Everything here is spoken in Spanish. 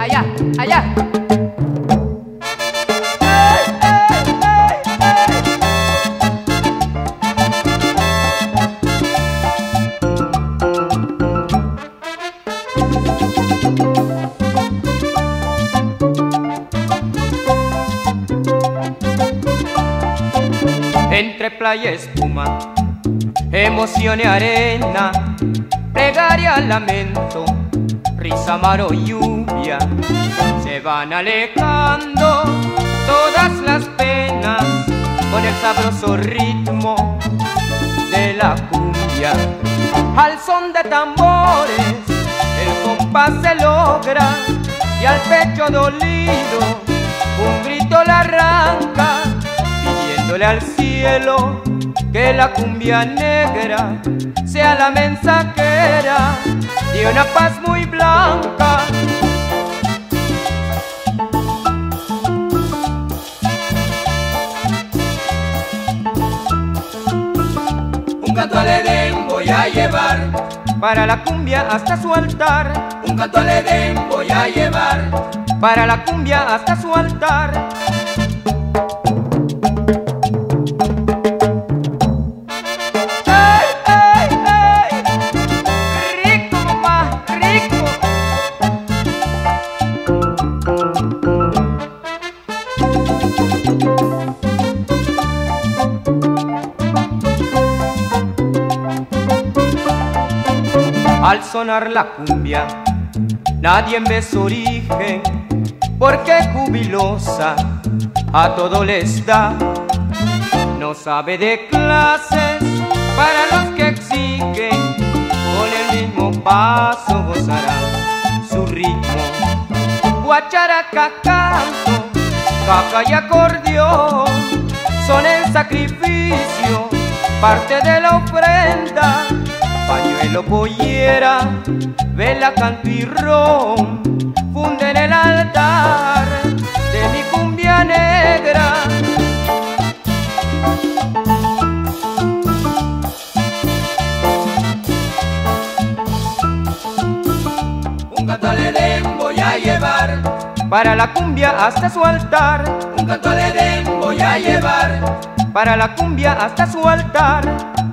Allá, allá. Entre playa espuma, emoción arena, plegaria, lamento, risa, maro y lluvia, se van alejando todas las penas con el sabroso ritmo de la cumbia. Al son de tambores, el compás se logra y al pecho dolido un grito le arranca pidiéndole al cielo que la cumbia negra sea la mensajera de una paz muy blanca. Un canto al Edén voy a llevar, Para la cumbia hasta su altar, un canto al Edén voy a llevar. para la cumbia hasta su altar. Al sonar la cumbia, nadie ve su origen, porque jubilosa a todo les da. No sabe de clases para los que exigen, con el mismo paso gozarán su ritmo. Guacharaca canto, caca y acordeón, son el sacrificio, parte de la ofrenda pañuelo, pollera, vela, canto y ron, funden el altar de mi cumbia negra. Un canto Edén voy a llevar, Para la cumbia hasta su altar, un canto Edén voy a llevar. para la cumbia hasta su altar.